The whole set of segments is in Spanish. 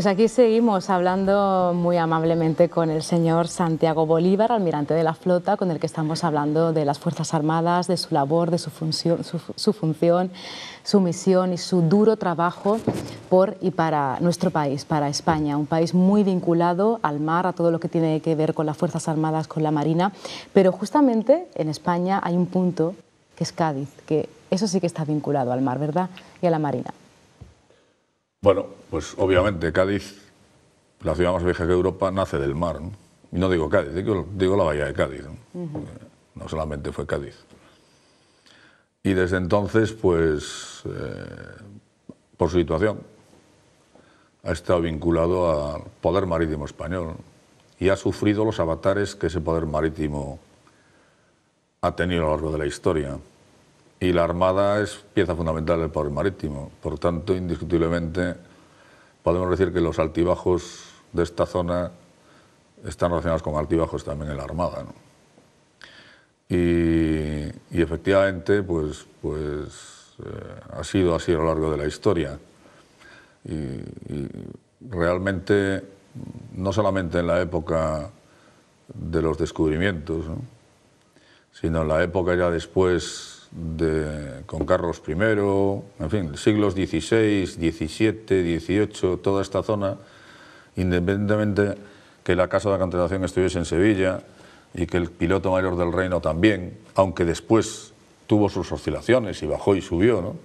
Pues aquí seguimos hablando muy amablemente con el señor Santiago Bolívar, almirante de la flota, con el que estamos hablando de las Fuerzas Armadas, de su labor, de su función, su, función, su misión y su duro trabajo por y para nuestro país, para España, un país muy vinculado al mar, a todo lo que tiene que ver con las Fuerzas Armadas, con la Marina, pero justamente en España hay un punto que es Cádiz, que eso sí que está vinculado al mar, ¿verdad? Y a la Marina. Bueno, pues obviamente Cádiz, la ciudad más vieja que Europa, nace del mar. ¿no? Y no digo Cádiz, digo, la bahía de Cádiz. ¿no? solamente fue Cádiz. Y desde entonces, pues, eh, por su situación, ha estado vinculado al poder marítimo español y ha sufrido los avatares que ese poder marítimo ha tenido a lo largo de la historia y la Armada es pieza fundamental del poder marítimo. Por tanto, indiscutiblemente, podemos decir que los altibajos de esta zona están relacionados con altibajos también en la Armada. Y, efectivamente, pues, pues eh, ha sido así a lo largo de la historia. Y, realmente, no solamente en la época de los descubrimientos, sino en la época ya después con Carlos I, en fin, siglos XVI, XVII, XVIII, toda esta zona, independientemente que la Casa de la estuviese en Sevilla y que el piloto mayor del reino también, aunque después tuvo sus oscilaciones y bajó y subió, ¿no?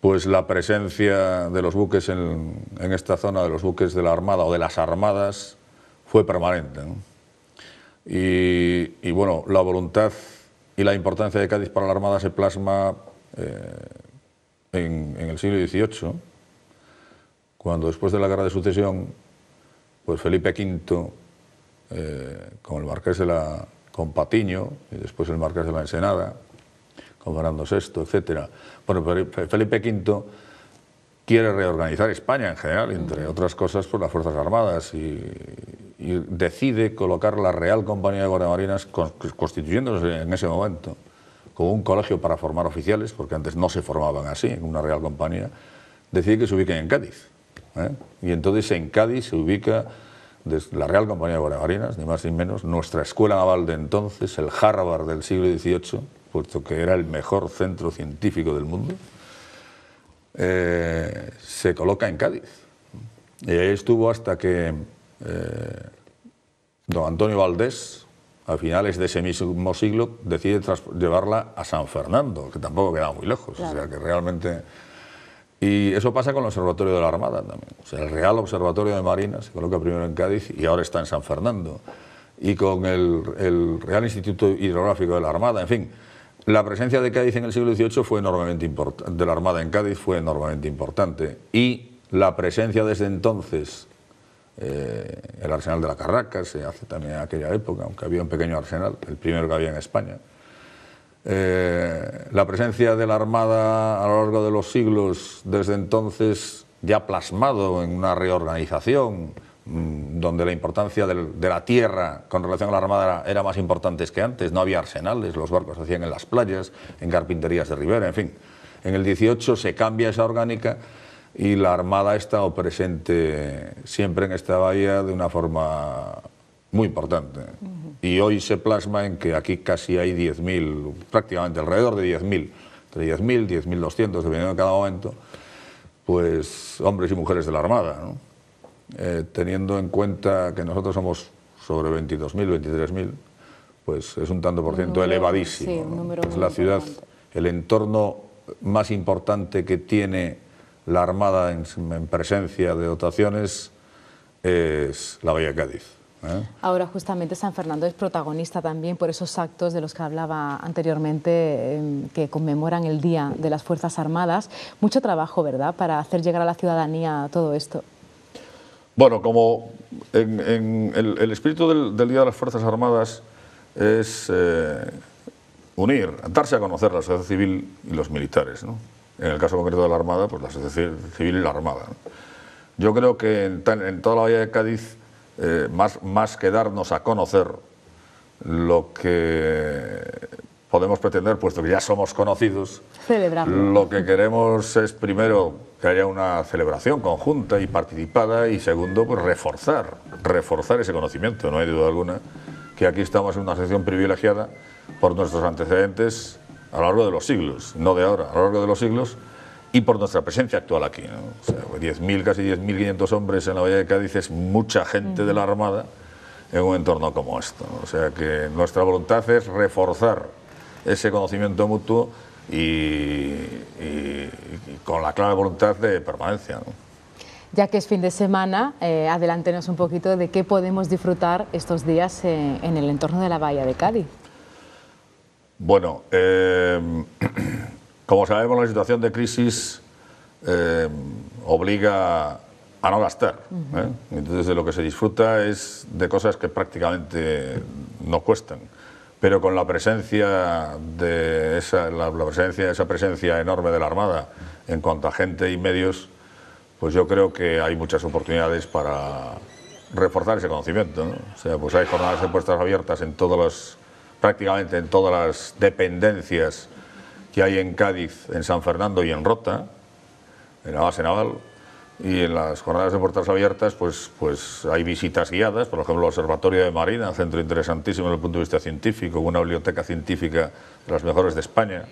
pues la presencia de los buques en, esta zona, de los buques de la Armada o de las Armadas, fue permanente. Y bueno, la voluntad y la importancia de Cádiz para la Armada se plasma eh, en, el siglo XVIII, cuando después de la Guerra de Sucesión, pues Felipe V, eh, con el Marqués de la... con Patiño, y después el Marqués de la Ensenada, con Fernando VI, etc. Bueno, Felipe V quiere reorganizar España en general, entre otras cosas por las Fuerzas Armadas, y, y decide colocar la Real Compañía de Guardiamarinas, constituyéndose en ese momento como un colegio para formar oficiales, porque antes no se formaban así, en una Real Compañía, decide que se ubiquen en Cádiz. ¿eh? Y entonces en Cádiz se ubica la Real Compañía de Guardiamarinas, ni más ni menos, nuestra escuela naval de entonces, el Harvard del siglo XVIII, puesto que era el mejor centro científico del mundo, eh, se coloca en Cádiz. Y ahí estuvo hasta que eh, don Antonio Valdés, a finales de ese mismo siglo, decide llevarla a San Fernando, que tampoco quedaba muy lejos. O sea que realmente. Y eso pasa con el Observatorio de la Armada también. O sea, el Real Observatorio de Marina se coloca primero en Cádiz y ahora está en San Fernando. Y con el, Real Instituto Hidrográfico de la Armada, en fin. La presencia de Cádiz en el siglo XVIII fue enormemente importante, de la Armada en Cádiz fue enormemente importante. Y la presencia desde entonces eh, el arsenal de la Carraca se hace también en aquella época, aunque había un pequeño arsenal, el primero que había en España. Eh, la presencia de la Armada a lo largo de los siglos, desde entonces, ya plasmado en una reorganización, donde la importancia de la tierra con relación a la Armada era, más importante que antes, no había arsenales, los barcos se hacían en las playas, en carpinterías de ribera, en fin. En el 18 se cambia esa orgánica y la Armada ha estado presente siempre en esta bahía de una forma muy importante. Y hoy se plasma en que aquí casi hay 10.000, prácticamente alrededor de 10.000, entre 10.000, 10.200, dependiendo de cada momento, pues hombres y mujeres de la Armada, eh, teniendo en cuenta que nosotros somos sobre 22.000, 23.000, pues es un tanto por ciento elevadísimo. es la ciudad, el entorno más importante que tiene la Armada en, presencia de dotaciones es la Bahía Cádiz. ¿eh? Ahora justamente San Fernando es protagonista también por esos actos de los que hablaba anteriormente em, que conmemoran el Día de las Fuerzas Armadas. Mucho trabajo, ¿verdad?, para hacer llegar a la ciudadanía todo esto. Bueno, como en, el, espíritu del, Día de las Fuerzas Armadas es eh, unir, darse a conocer la sociedad civil y los militares, ¿no? en el caso concreto de la Armada, pues la sociedad civil y la Armada. Yo creo que en, toda la Bahía de Cádiz, eh, más, más que darnos a conocer lo que podemos pretender, puesto que ya somos conocidos, Celebrarlo. lo que queremos es primero que haya una celebración conjunta y participada y segundo, pues reforzar, reforzar ese conocimiento, no hay duda alguna, que aquí estamos en una sección privilegiada por nuestros antecedentes a lo largo de los siglos, no de ahora, a lo largo de los siglos, y por nuestra presencia actual aquí. ¿no? O sea, 10.000, casi 10.500 hombres en la Bahía de Cádiz es mucha gente de la Armada en un entorno como esto. ¿no? O sea que nuestra voluntad es reforzar ese conocimiento mutuo y, y- y con la clara voluntad de permanencia. ¿no? Ya que es fin de semana, eh, adelántenos un poquito de qué podemos disfrutar estos días eh, en el entorno de la Bahía de Cádiz. Bueno, eh, como sabemos, la situación de crisis eh, obliga a no gastar. Entonces, de lo que se disfruta es de cosas que prácticamente no cuestan. Pero con la presencia de esa, la, la presencia, esa presencia enorme de la Armada en cuanto a gente y medios, pues yo creo que hay muchas oportunidades para reforzar ese conocimiento. ¿no? O sea, pues hay jornadas de puertas abiertas en todas las, prácticamente en todas las dependencias que hay en Cádiz, en San Fernando y en Rota, en la base naval. Y en las jornadas de puertas abiertas, pues, pues hay visitas guiadas, por ejemplo, el Observatorio de Marina, centro interesantísimo desde el punto de vista científico, una biblioteca científica de las mejores de España,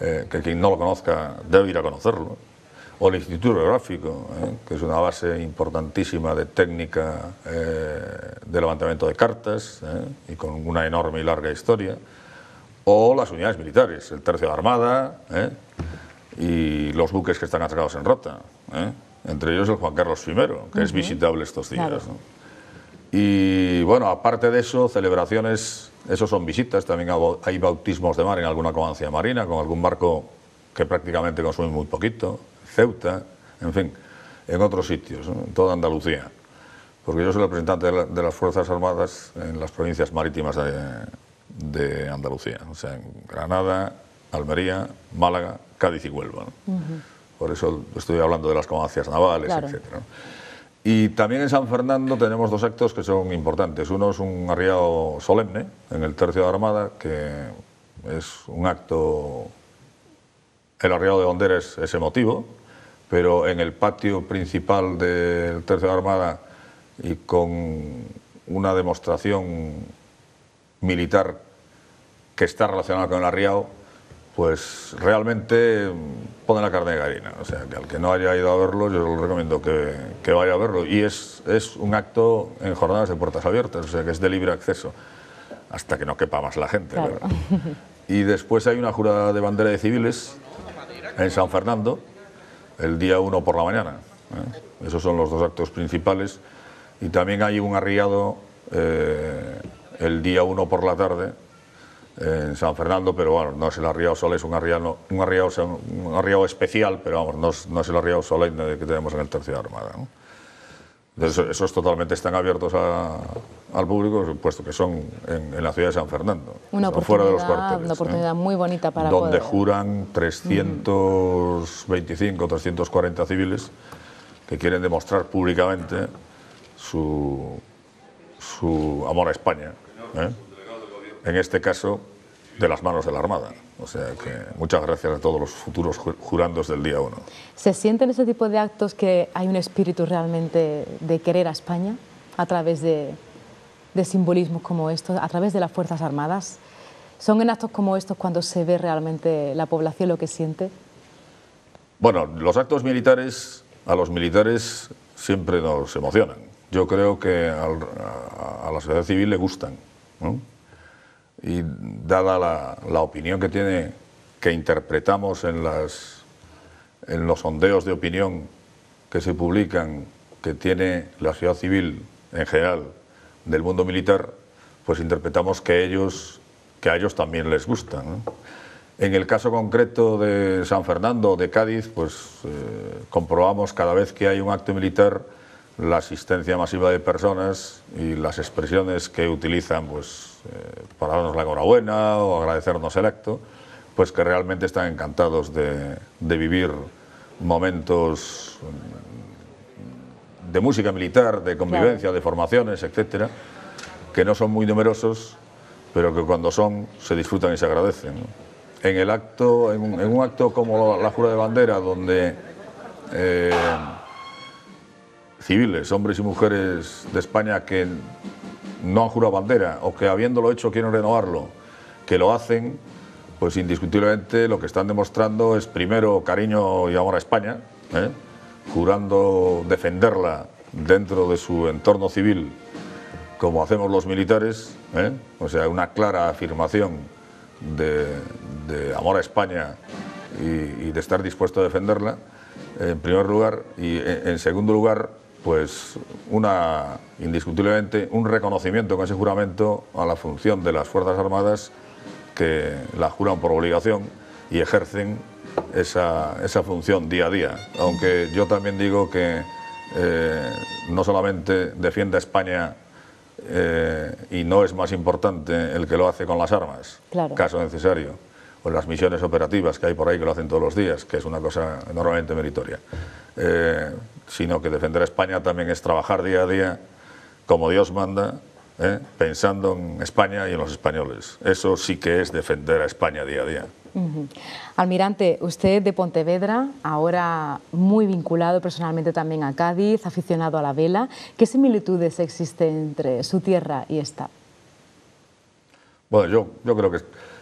eh, que quien no lo conozca debe ir a conocerlo. O el Instituto Geográfico, eh, que es una base importantísima de técnica eh, de levantamiento de cartas eh, y con una enorme y larga historia. O las unidades militares, el Tercio de Armada eh, y los buques que están atracados en Rota. Entre ellos el Juan Carlos I, que es visitable estos días. Claro. ¿no? Y bueno, aparte de eso, celebraciones, eso son visitas, también hay- bautismos de mar en alguna comancia marina, con algún barco que prácticamente consume muy poquito, Ceuta, en fin, en otros sitios, ¿no? en toda Andalucía. Porque yo soy el representante de, la- de las Fuerzas Armadas en las provincias marítimas de, de Andalucía, o sea, en Granada, Almería, Málaga, Cádiz y Huelva. ¿no? Por eso estoy hablando de las comancias navales, Claro. etcétera. ¿no? Y también en San Fernando tenemos dos actos que son importantes. Uno es un arriado solemne en el Tercio de Armada, que es un acto. El arriado de bandera es, es emotivo, pero en el patio principal del Tercio de Armada y con una demostración militar que está relacionada con el arriado, pues realmente mm, pone la carne de gallina. O sea, que al que no haya ido a verlo, yo le recomiendo que, que vaya a verlo. Y es, es un acto en jornadas de puertas abiertas, o sea, que es de libre acceso, hasta que no quepa más la gente. Claro. Y después hay una jurada de bandera de civiles en San Fernando, el día 1 por la mañana. ¿eh? Esos son los dos actos principales. Y también hay un arriado eh, el día 1 por la tarde en San Fernando, pero bueno, no es el arriado solemne, es un arriado, un arriado, un arriado especial, pero vamos, no es, no es el arriado solemne que tenemos en el Tercio de Armada. ¿no? Entonces, esos totalmente están abiertos a- al público, puesto que son en, en la ciudad de San Fernando, Una son fuera de los cuarteles. una ¿eh? oportunidad muy bonita para donde poder... juran 325, 340 civiles que quieren demostrar públicamente su, su amor a España. ¿eh? En este caso, de las manos de la Armada. O sea que muchas gracias a todos los futuros ju- jurandos del día 1. ¿Se siente en ese tipo de actos que hay un espíritu realmente de querer a España a través de, de simbolismos como estos, a través de las Fuerzas Armadas? ¿Son en actos como estos cuando se ve realmente la población lo que siente? Bueno, los actos militares, a los militares siempre nos emocionan. Yo creo que al- a, a la sociedad civil le gustan. ¿no? Y dada la, la opinión que tiene, que interpretamos en, las, en los sondeos de opinión que se publican, que tiene la sociedad civil en general del mundo militar, pues interpretamos que ellos que a ellos también les gusta. ¿no? En el caso concreto de San Fernando de Cádiz, pues eh, comprobamos cada vez que hay un acto militar la asistencia masiva de personas y las expresiones que utilizan pues, eh, para darnos la enhorabuena o agradecernos el acto, pues que realmente están encantados de, de vivir momentos mm, de música militar, de convivencia, de formaciones, etcétera, que no son muy numerosos, pero que cuando son se disfrutan y se agradecen. En el acto, en un, acto como la jura de bandera, donde eh, civiles, hombres y mujeres de España que no han jurado bandera o que habiéndolo hecho quieren renovarlo, que lo hacen, pues indiscutiblemente lo que están demostrando es primero cariño y amor a España, ¿eh? jurando defenderla dentro de su entorno civil como hacemos los militares, ¿eh? o sea, una clara afirmación de, amor a España y, de estar dispuesto a defenderla, en primer lugar, y en, segundo lugar, pues una, indiscutiblemente, un reconocimiento con ese juramento a la función de las Fuerzas Armadas que la juran por obligación y ejercen esa, esa función día a día. Aunque yo también digo que eh, no solamente defiende a España eh, y no es más importante el que lo hace con las armas, caso necesario, o las misiones operativas que hay por ahí que lo hacen todos los días, que es una cosa enormemente meritoria, eh, sino que defender a España también es trabajar día a día como Dios manda, ¿eh? pensando en España y en los españoles. Eso sí que es defender a España día a día. Almirante, usted de Pontevedra, ahora muy vinculado personalmente también a Cádiz, aficionado a la vela, ¿qué similitudes existen entre su tierra y esta? Bueno, yo, yo creo que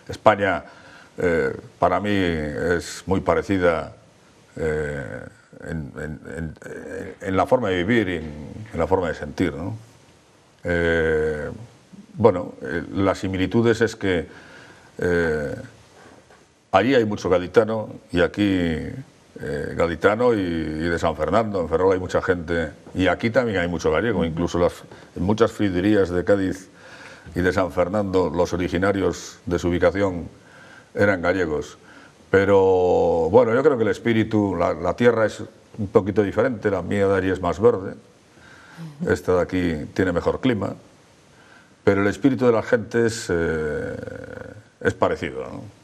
España eh, para mí es muy parecida eh, en, la forma de vivir y en, la forma de sentir. ¿no? Eh, bueno, las similitudes es que Allí hay mucho gaditano y aquí eh, gaditano y, de San Fernando. En Ferrol hay mucha gente y aquí también hay mucho gallego. Incluso las, en muchas friderías de Cádiz y de San Fernando los originarios de su ubicación eran gallegos. Pero bueno, yo creo que el espíritu, la, tierra es un poquito diferente. La mía de allí es más verde. Esta de aquí tiene mejor clima. Pero el espíritu de la gente es, eh, es parecido. ¿no?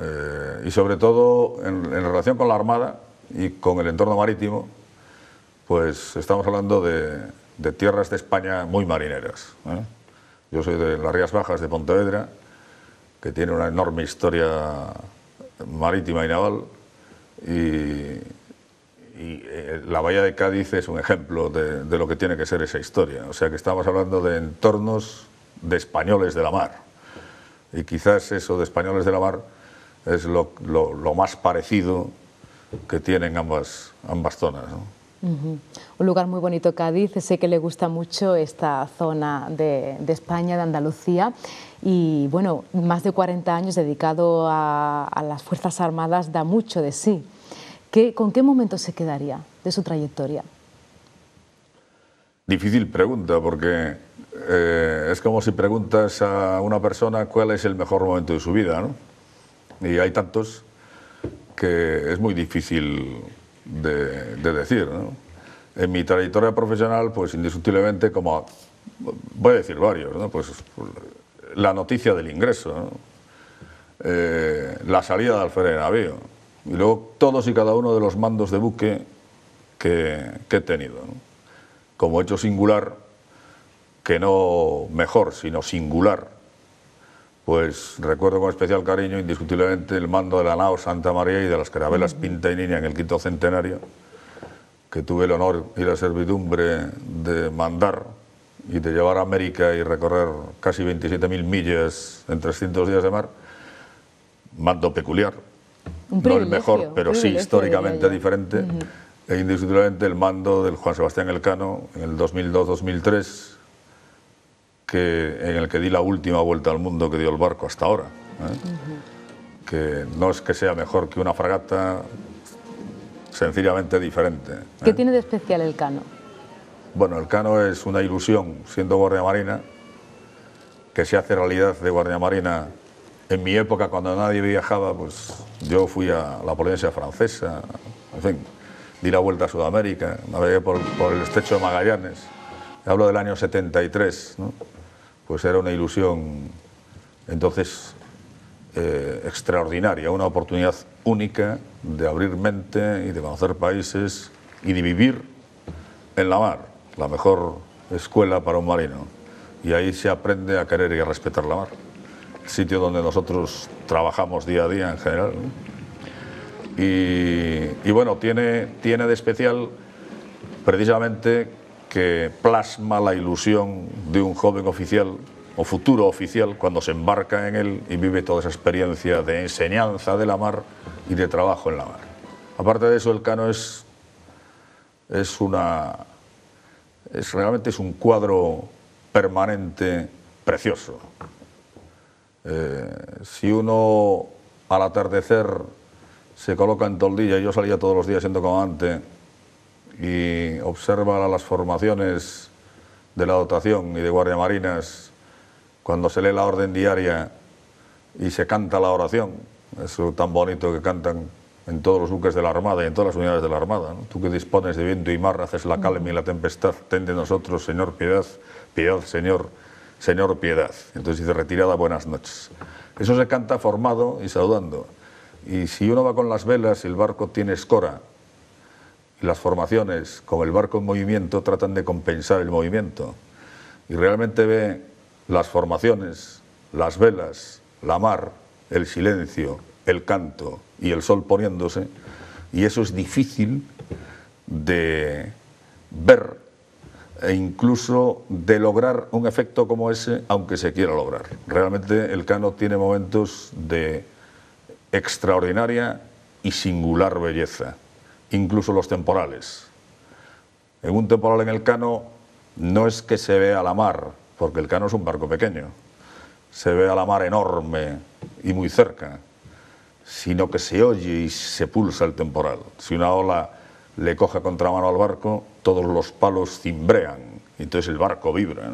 Eh, y sobre todo en, relación con la Armada y con el entorno marítimo, pues estamos hablando de, tierras de España muy marineras. ¿eh? Yo soy de las Rías Bajas de Pontevedra, que tiene una enorme historia marítima y naval, y, eh, la Bahía de Cádiz es un ejemplo de, lo que tiene que ser esa historia. O sea que estamos hablando de entornos de españoles de la mar. Y quizás eso de españoles de la mar es lo, más parecido que tienen ambas, ambas zonas. Un lugar muy bonito Cádiz, sé que le gusta mucho esta zona de, España, de Andalucía, y bueno, más de 40 años dedicado a, las Fuerzas Armadas da mucho de sí. ¿Qué, ¿Con qué momento se quedaría de su trayectoria? Difícil pregunta, porque eh, es como si preguntas a una persona cuál es el mejor momento de su vida, ¿no? y hay tantos que es muy difícil de, decir. En mi trayectoria profesional, pues indiscutiblemente, como voy a decir varios, pues, la noticia del ingreso, eh, la salida de alférez de navío, y luego todos y cada uno de los mandos de buque que, que he tenido. Como hecho singular, que no mejor, sino singular, pues recuerdo con especial cariño indiscutiblemente el mando de la nao Santa María y de las carabelas Pinta y Niña en el quinto centenario, que tuve el honor y la servidumbre de mandar y de llevar a América y recorrer casi 27.000 millas en 300 días de mar, mando peculiar, no el mejor, pero sí históricamente diferente, e indiscutiblemente el mando del Juan Sebastián Elcano en el 2002-2003, que, en el que di la última vuelta al mundo que dio el barco hasta ahora. ¿eh? Que no es que sea mejor que una fragata, sencillamente diferente. ¿eh? ¿Qué tiene de especial el Cano? Bueno, el Cano es una ilusión, siendo Guardia Marina, que se hace realidad de Guardia Marina. En mi época, cuando nadie viajaba, pues yo fui a la Polinesia Francesa, en fin, di la vuelta a Sudamérica, navegué por, por el estrecho de Magallanes. Hablo del año 73, ¿no? Pues era una ilusión entonces eh, extraordinaria, una oportunidad única de abrir mente y de conocer países y de vivir en la mar, la mejor escuela para un marino. y ahí se aprende a querer y a respetar la mar. Sitio donde nosotros trabajamos día a día en general. Y, bueno, tiene, tiene de especial precisamente que plasma la ilusión de un joven oficial o futuro oficial cuando se embarca en él y vive toda esa experiencia de enseñanza de la mar y de trabajo en la mar. Aparte de eso, el cano es, es una. Es, realmente es un cuadro permanente precioso. Eh, si uno al atardecer se coloca en toldilla, yo salía todos los días siendo comandante, y observa las formaciones de la dotación y de guardia marinas cuando se lee la orden diaria y se canta la oración, eso tan bonito que cantan en todos los buques de la Armada y en todas las unidades de la Armada. Tú que dispones de viento y mar, haces la calma y la tempestad, ten de nosotros, Señor, piedad, piedad, Señor, Señor, piedad. Entonces dice, retirada, buenas noches. Eso se canta formado y saludando. Y si uno va con las velas y el barco tiene escora, las formaciones, como el barco en movimiento, tratan de compensar el movimiento. Y realmente ve las formaciones, las velas, la mar, el silencio, el canto y el sol poniéndose, y eso es difícil de ver e incluso de lograr un efecto como ese, aunque se quiera lograr. Realmente el cano tiene momentos de extraordinaria y singular belleza, incluso los temporales. En un temporal en el cano no es que se vea la mar, porque el cano es un barco pequeño, se ve a la mar enorme y muy cerca, sino que se oye y se pulsa el temporal. Si una ola le coge contramano al barco, todos los palos cimbrean, y entonces el barco vibra.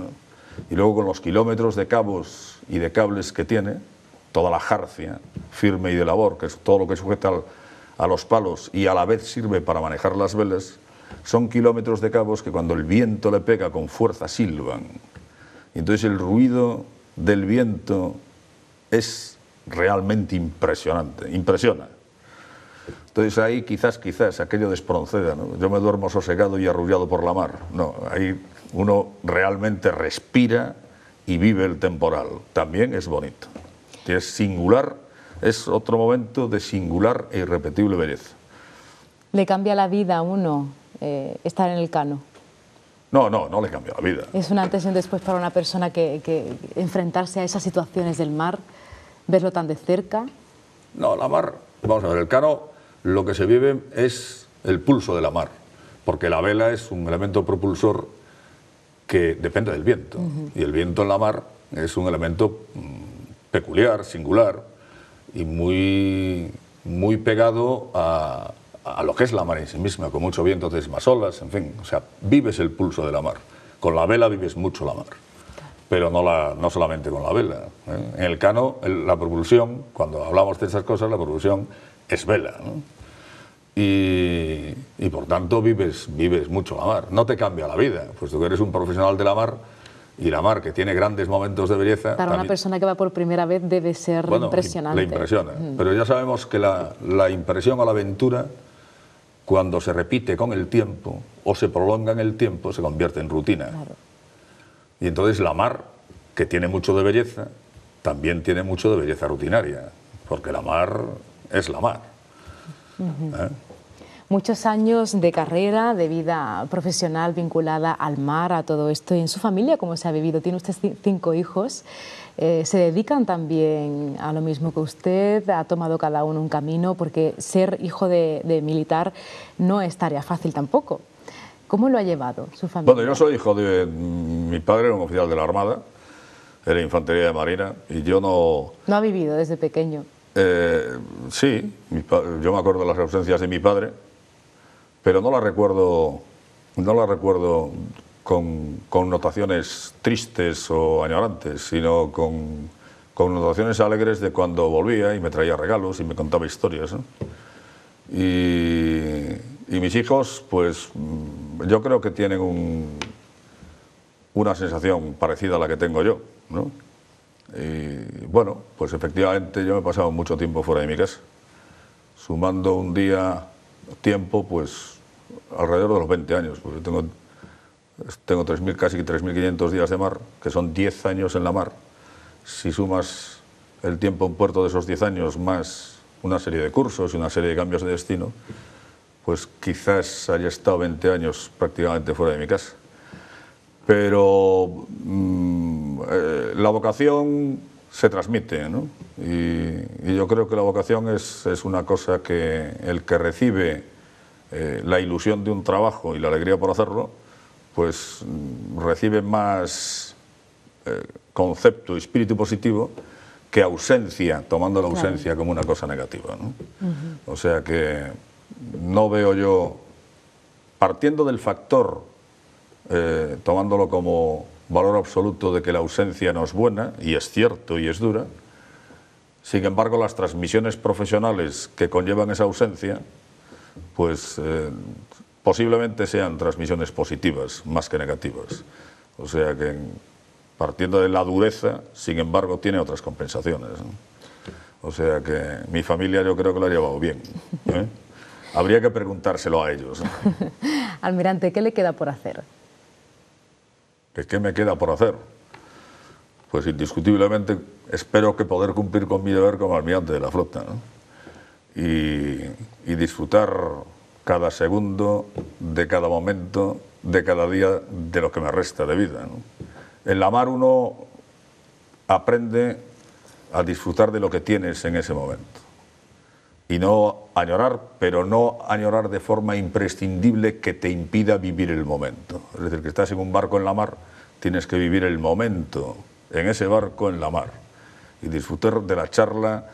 Y luego con los kilómetros de cabos y de cables que tiene, toda la jarcia firme y de labor, que es todo lo que sujeta a los palos y a la vez sirve para manejar las velas, son kilómetros de cabos que cuando el viento le pega con fuerza silban. Y entonces el ruido del viento es realmente impresionante, impresiona. Entonces ahí quizás, quizás, aquello despronceda, ¿no? Yo me duermo sosegado y arrullado por la mar. No, ahí uno realmente respira y vive el temporal. También es bonito. es singular, es otro momento de singular e irrepetible belleza. ¿Le cambia la vida a uno eh, estar en el cano? No, no, no le cambia la vida. Es un antes y un después para una persona que, enfrentarse a esas situaciones del mar, verlo tan de cerca. No, la mar, vamos a ver, el cano lo que se vive es el pulso de la mar, porque la vela es un elemento propulsor que depende del viento, y el viento en la mar es un elemento mm, peculiar, singular y muy, muy pegado a, a lo que es la mar en sí misma, con mucho viento, más olas, en fin, o sea, vives el pulso de la mar. Con la vela vives mucho la mar, pero no, la, no solamente con la vela. ¿eh? En el cano, la propulsión, cuando hablamos de esas cosas, la propulsión es vela. Y, y, por tanto vives, vives mucho la mar. No te cambia la vida, puesto que eres un profesional de la mar y la mar, que tiene grandes momentos de belleza. Para una persona que va por primera vez debe ser impresionante. Le impresiona. Pero ya sabemos que la, la impresión a la aventura cuando se repite con el tiempo o se prolonga en el tiempo, se convierte en rutina. Y entonces la mar, que tiene mucho de belleza, también tiene mucho de belleza rutinaria, porque la mar es la mar. ¿Eh? Muchos años de carrera, de vida profesional vinculada al mar, a todo esto. ¿Y en su familia cómo se ha vivido? Tiene usted cinco hijos. Eh, ¿Se dedican también a lo mismo que usted? ¿Ha tomado cada uno un camino? Porque ser hijo de, militar no es tarea fácil tampoco. ¿Cómo lo ha llevado su familia? Bueno, yo soy hijo de... Mi padre era un oficial de la Armada, era infantería de Marina, y yo no... ¿No ha vivido desde pequeño? Eh, sí, yo me acuerdo de las ausencias de mi padre, pero no la recuerdo, no la recuerdo con, notaciones tristes o añorantes, sino con, con, notaciones alegres de cuando volvía y me traía regalos y me contaba historias. Y, mis hijos, pues mm, yo creo que tienen un, una sensación parecida a la que tengo yo. ¿no? Y bueno, pues efectivamente yo me he pasado mucho tiempo fuera de mi casa, sumando un día tiempo, pues alrededor de los 20 años, porque tengo tengo 3.000, casi 3.500 días de mar, que son 10 años en la mar. Si sumas el tiempo en puerto de esos 10 años más una serie de cursos y una serie de cambios de destino, pues quizás haya estado 20 años prácticamente fuera de mi casa. Pero mm, eh, la vocación se transmite, ¿no? Y, yo creo que la vocación es, es, una cosa que el que recibe eh, la ilusión de un trabajo y la alegría por hacerlo, pues mm, recibe más eh, concepto, espíritu positivo que ausencia, tomando la ausencia como una cosa negativa. ¿no? O sea que no veo yo, partiendo del factor, eh, tomándolo como valor absoluto de que la ausencia no es buena, y es cierto y es dura, sin embargo las transmisiones profesionales que conllevan esa ausencia, pues eh, posiblemente sean transmisiones positivas más que negativas. O sea que partiendo de la dureza, sin embargo, tiene otras compensaciones. O sea que mi familia yo creo que lo ha llevado bien. ¿eh? Habría que preguntárselo a ellos. Almirante, ¿qué le queda por hacer? ¿Qué, me queda por hacer? Pues indiscutiblemente espero que poder cumplir con mi deber como almirante de la flota y, disfrutar cada segundo, de cada momento, de cada día de lo que me resta de vida. En la mar uno aprende a disfrutar de lo que tienes en ese momento y no añorar, pero no añorar de forma imprescindible que te impida vivir el momento. Es decir, que estás en un barco en la mar, tienes que vivir el momento en ese barco en la mar y disfrutar de la charla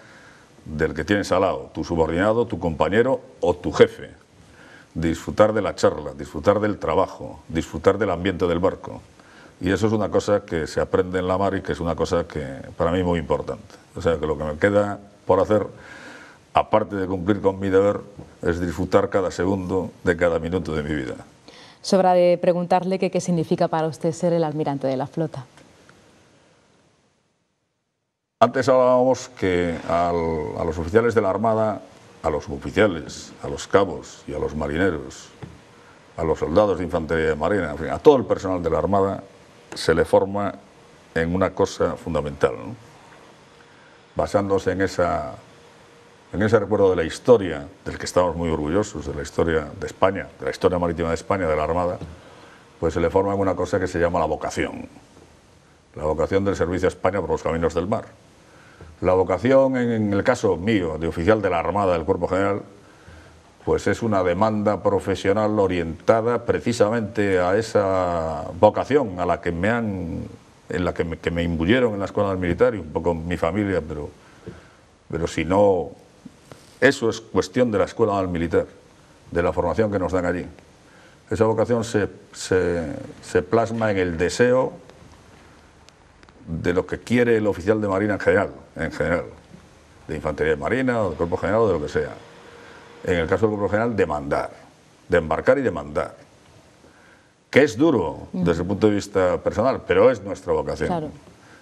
del que tienes al lado, tu subordinado, tu compañero o tu jefe. Disfrutar de la charla, disfrutar del trabajo, disfrutar del ambiente del barco. Y eso es una cosa que se aprende en la mar y que es una cosa que para mí muy importante. O sea, que lo que me queda por hacer aparte de cumplir con mi deber, es disfrutar cada segundo de cada minuto de mi vida. Sobra de preguntarle qué significa para usted ser el almirante de la flota. Antes hablábamos que a los oficiales de la Armada, a los oficiales, a los cabos y a los marineros, a los soldados de infantería de marina, a todo el personal de la Armada, se le forma en una cosa fundamental, basándose en esa en ese recuerdo de la historia, del que estamos muy orgullosos, de la historia de España, de la historia marítima de España, de la Armada, pues se le forma una cosa que se llama la vocación. La vocación del servicio a España por los caminos del mar. La vocación, en el caso mío, de oficial de la Armada del Cuerpo General, pues es una demanda profesional orientada precisamente a esa vocación a la que me han, en la que me, que me imbuyeron en la escuela militar y un poco mi familia, pero, pero si no eso es cuestión de la escuela al militar, de la formación que nos dan allí. Esa vocación se, se, plasma en el deseo de lo que quiere el oficial de Marina en general, en general, de Infantería de Marina o del Cuerpo General o de lo que sea. En el caso del Cuerpo General, demandar, de embarcar y demandar. Que es duro desde el punto de vista personal, pero es nuestra vocación.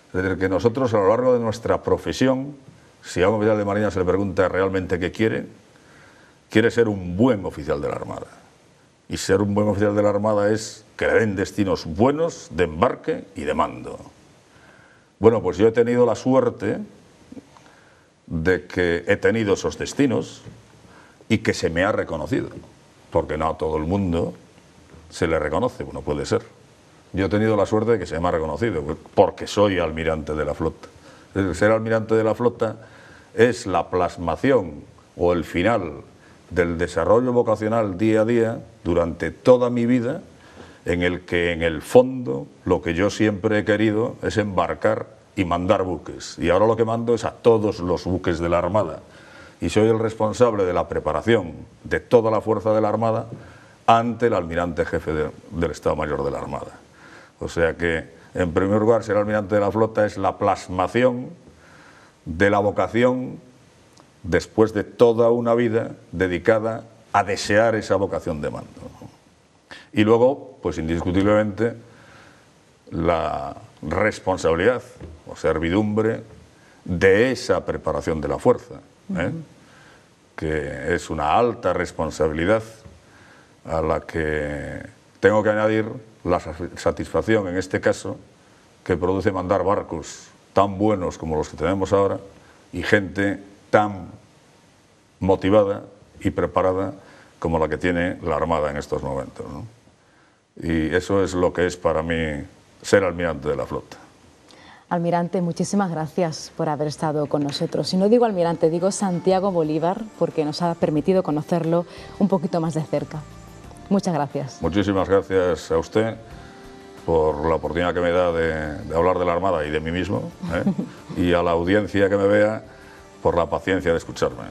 Es decir, que nosotros a lo largo de nuestra profesión si a un oficial de Marina se le pregunta realmente qué quiere, quiere ser un buen oficial de la Armada. Y ser un buen oficial de la Armada es que le den destinos buenos de embarque y de mando. Bueno, pues yo he tenido la suerte de que he tenido esos destinos y que se me ha reconocido, porque no a todo el mundo se le reconoce, uno puede ser. Yo he tenido la suerte de que se me ha reconocido, porque soy almirante de la flota ser almirante de la flota es la plasmación o el final del desarrollo vocacional día a día durante toda mi vida, en el que en el fondo lo que yo siempre he querido es embarcar y mandar buques. Y ahora lo que mando es a todos los buques de la Armada. Y soy el responsable de la preparación de toda la fuerza de la Armada ante el almirante jefe del Estado Mayor de la Armada. O sea que en primer lugar, ser almirante de la flota es la plasmación de la vocación después de toda una vida dedicada a desear esa vocación de mando. Y luego, pues indiscutiblemente, la responsabilidad o servidumbre de esa preparación de la fuerza, ¿eh? que es una alta responsabilidad a la que tengo que añadir la satisfacción en este caso que produce mandar barcos tan buenos como los que tenemos ahora y gente tan motivada y preparada como la que tiene la Armada en estos momentos. Y eso es lo que es para mí ser almirante de la flota. Almirante, muchísimas gracias por haber estado con nosotros. Y no digo almirante, digo Santiago Bolívar, porque nos ha permitido conocerlo un poquito más de cerca. Muchas gracias. Muchísimas gracias a usted por la oportunidad que me da de, hablar de la Armada y de mí mismo, ¿eh? y a la audiencia que me vea por la paciencia de escucharme.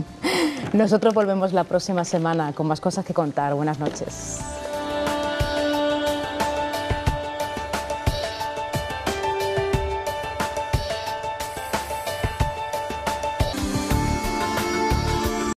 Nosotros volvemos la próxima semana con más cosas que contar. Buenas noches.